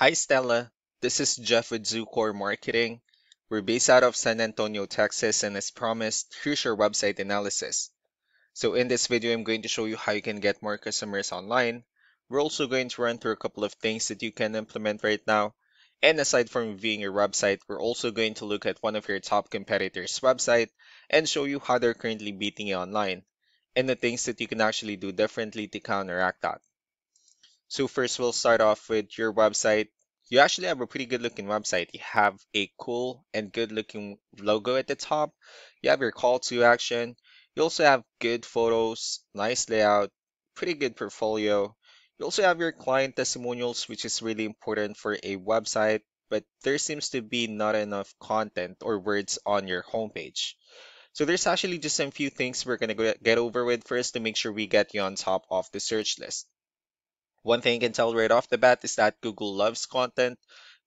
Hi Stella, this is Jeff with Zukor Marketing. We're based out of San Antonio, Texas, and as promised, here's your website analysis. So in this video, I'm going to show you how you can get more customers online. We're also going to run through a couple of things that you can implement right now. And aside from reviewing your website, we're also going to look at one of your top competitors' website and show you how they're currently beating you online and the things that you can actually do differently to counteract that. So first we'll start off with your website. You actually have a pretty good looking website. You have a cool and good looking logo at the top. You have your call to action. You also have good photos, nice layout, pretty good portfolio. You also have your client testimonials, which is really important for a website, but there seems to be not enough content or words on your homepage. So there's actually just some few things we're going to get over with first to make sure we get you on top of the search list. One thing you can tell right off the bat is that Google loves content.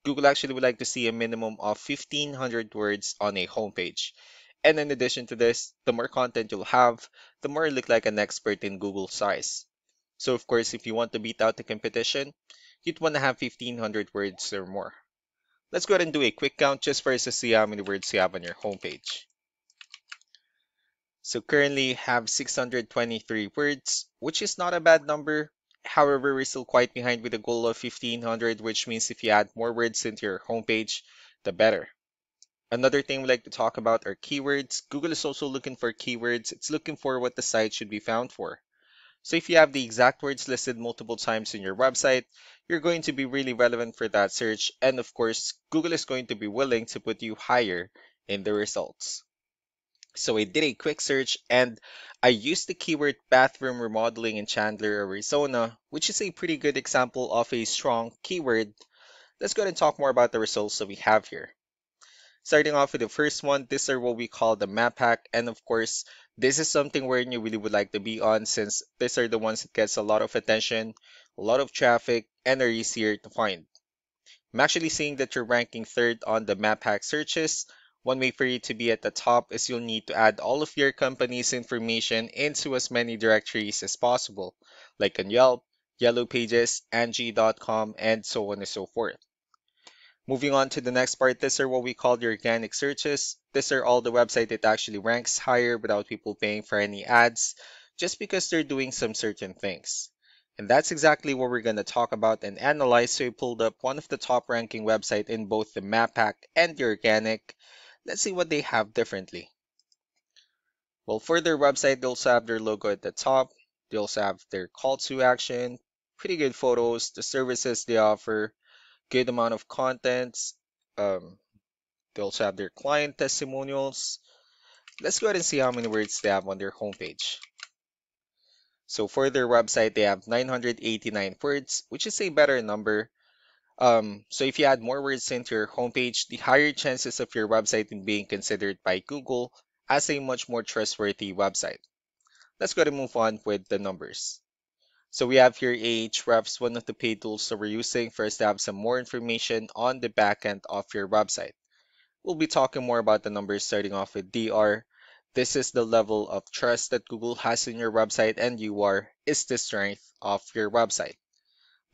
Google actually would like to see a minimum of 1500 words on a homepage. And in addition to this, the more content you'll have, the more you look like an expert in Google size. So of course, if you want to beat out the competition, you'd want to have 1500 words or more. Let's go ahead and do a quick count just for us to see how many words you have on your homepage. So currently have 623 words, which is not a bad number, However, we're still quite behind with a goal of 1500, which means if you add more words into your homepage, the better. Another thing we like to talk about are keywords. Google is also looking for keywords. It's looking for what the site should be found for. So if you have the exact words listed multiple times in your website, you're going to be really relevant for that search. And of course, Google is going to be willing to put you higher in the results. So I did a quick search and I used the keyword bathroom remodeling in Chandler, Arizona, which is a pretty good example of a strong keyword. Let's go ahead and talk more about the results that we have here. Starting off with the first one, these are what we call the map hack. And of course, this is something where you really would like to be on since these are the ones that gets a lot of attention, a lot of traffic, and are easier to find. I'm actually seeing that you're ranking third on the map hack searches, one way for you to be at the top is you'll need to add all of your company's information into as many directories as possible, like on Yelp, Yellow Pages, Angie.com, and so on and so forth. Moving on to the next part, these are what we call the organic searches. These are all the website that actually ranks higher without people paying for any ads, just because they're doing some certain things. And that's exactly what we're going to talk about and analyze. So we pulled up one of the top ranking website in both the map hack and the organic. Let's see what they have differently. Well, for their website, they also have their logo at the top. They also have their call to action, pretty good photos, the services they offer, good amount of contents. Um, they also have their client testimonials. Let's go ahead and see how many words they have on their homepage. So for their website, they have 989 words, which is a better number. Um, so if you add more words into your homepage, the higher chances of your website being considered by Google as a much more trustworthy website. Let's go to move on with the numbers. So we have here Ahrefs, one of the paid tools that we're using for us to have some more information on the backend of your website. We'll be talking more about the numbers starting off with DR. This is the level of trust that Google has in your website and UR is the strength of your website.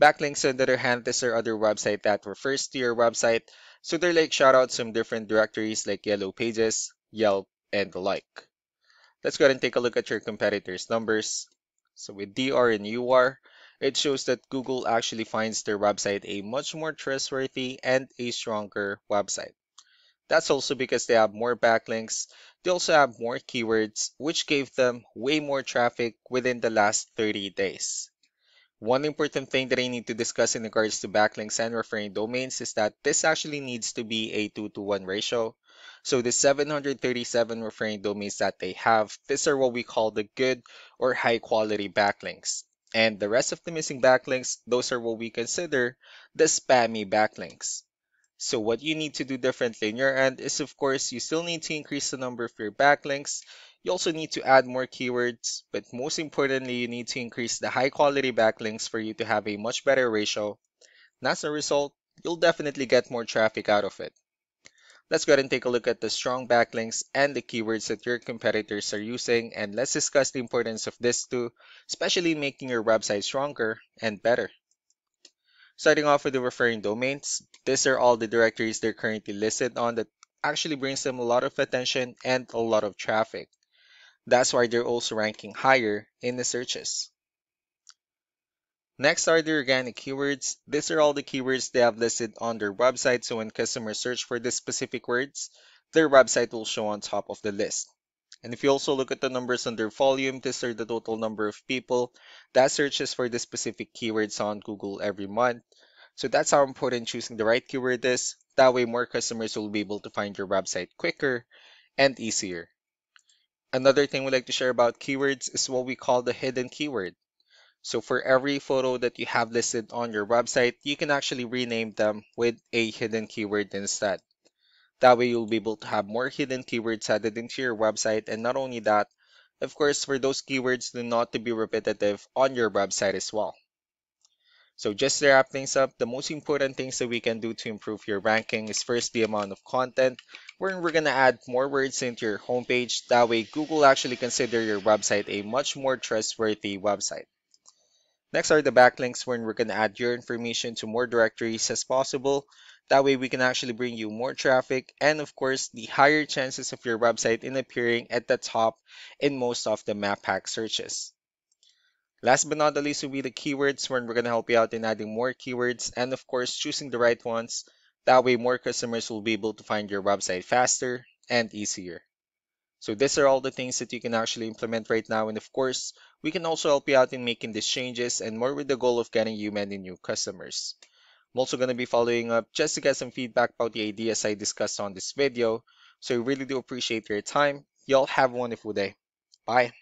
Backlinks, on the other hand, these are other website that refers to your website. So they're like shoutouts from different directories like Yellow Pages, Yelp, and the like. Let's go ahead and take a look at your competitors' numbers. So with DR and UR, it shows that Google actually finds their website a much more trustworthy and a stronger website. That's also because they have more backlinks. They also have more keywords, which gave them way more traffic within the last 30 days. One important thing that I need to discuss in regards to backlinks and referring domains is that this actually needs to be a 2 to 1 ratio. So the 737 referring domains that they have, these are what we call the good or high quality backlinks. And the rest of the missing backlinks, those are what we consider the spammy backlinks. So what you need to do differently in your end is of course you still need to increase the number of your backlinks you also need to add more keywords, but most importantly, you need to increase the high quality backlinks for you to have a much better ratio. And as a result, you'll definitely get more traffic out of it. Let's go ahead and take a look at the strong backlinks and the keywords that your competitors are using, and let's discuss the importance of this too, especially making your website stronger and better. Starting off with the referring domains, these are all the directories they're currently listed on that actually brings them a lot of attention and a lot of traffic. That's why they're also ranking higher in the searches. Next are the organic keywords. These are all the keywords they have listed on their website, so when customers search for these specific words, their website will show on top of the list. And if you also look at the numbers under volume, these are the total number of people that searches for the specific keywords on Google every month. So that's how important choosing the right keyword is. That way more customers will be able to find your website quicker and easier. Another thing we like to share about keywords is what we call the hidden keyword. So for every photo that you have listed on your website, you can actually rename them with a hidden keyword instead. That way you'll be able to have more hidden keywords added into your website. And not only that, of course, for those keywords do not to be repetitive on your website as well. So just to wrap things up, the most important things that we can do to improve your ranking is first the amount of content, where we're going to add more words into your homepage. That way Google actually consider your website a much more trustworthy website. Next are the backlinks when we're going to add your information to more directories as possible. That way we can actually bring you more traffic and of course the higher chances of your website in appearing at the top in most of the map hack searches. Last but not the least will be the keywords when we're going to help you out in adding more keywords and of course choosing the right ones. That way more customers will be able to find your website faster and easier. So these are all the things that you can actually implement right now. And of course, we can also help you out in making these changes and more with the goal of getting you many new customers. I'm also going to be following up just to get some feedback about the ideas I discussed on this video. So I really do appreciate your time. Y'all have a wonderful day. Bye.